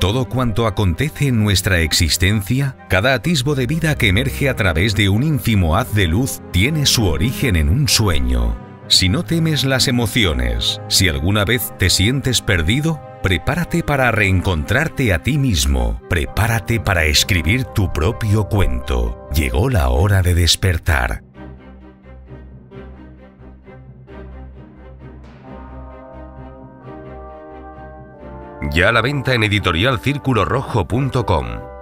Todo cuanto acontece en nuestra existencia, cada atisbo de vida que emerge a través de un ínfimo haz de luz, tiene su origen en un sueño. Si no temes las emociones, si alguna vez te sientes perdido, prepárate para reencontrarte a ti mismo, prepárate para escribir tu propio cuento. Llegó la hora de despertar. Ya a la venta en editorialcirculorrojo.com.